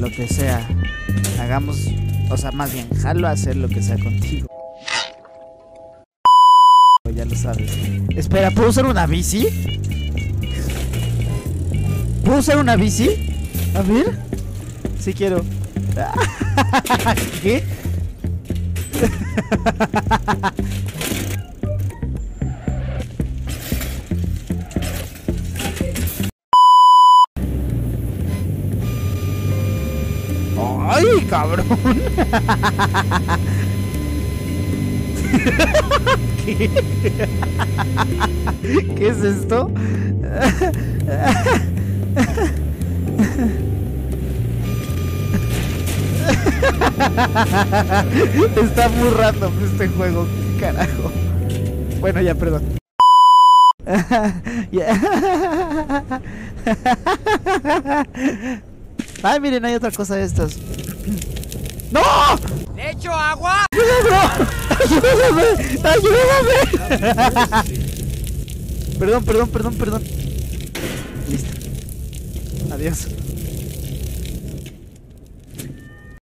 lo que sea. Hagamos, o sea, más bien, jalo a hacer lo que sea contigo. Ya lo sabes. Espera, ¿puedo usar una bici? ¿Puedo usar una bici? A ver. Sí quiero. ¿Qué? ¡Ay, cabrón! ¿Qué? ¿Qué es esto? Está muy random este juego, ¿qué carajo. Bueno, ya, perdón. Ay, miren, hay otra cosa de estas. ¡No! ¿Le echo agua? ¡Ayúdame! ¡Ayúdame! perdón, perdón, perdón, perdón. Listo. Adiós.